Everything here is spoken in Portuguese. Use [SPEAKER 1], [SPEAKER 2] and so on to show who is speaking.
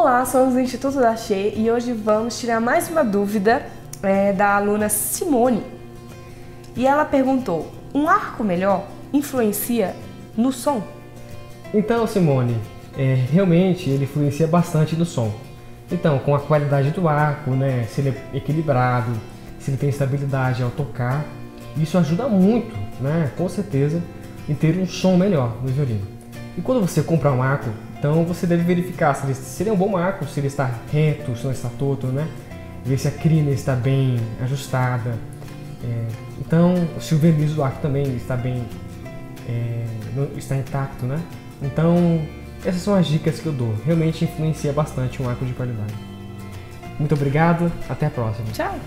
[SPEAKER 1] Olá, somos do Instituto da Che e hoje vamos tirar mais uma dúvida é, da aluna Simone. E ela perguntou: um arco melhor influencia no som?
[SPEAKER 2] Então, Simone, é, realmente ele influencia bastante no som. Então, com a qualidade do arco, né, se ele é equilibrado, se ele tem estabilidade ao tocar, isso ajuda muito, né, com certeza, em ter um som melhor no violino. E quando você comprar um arco, então você deve verificar se ele, se ele é um bom arco, se ele está reto, se não está torto, né? Ver se a crina está bem ajustada. É, então, se o verniz do arco também está bem, é, está intacto, né? Então, essas são as dicas que eu dou. Realmente influencia bastante um arco de qualidade. Muito obrigado, até a próxima.
[SPEAKER 1] Tchau!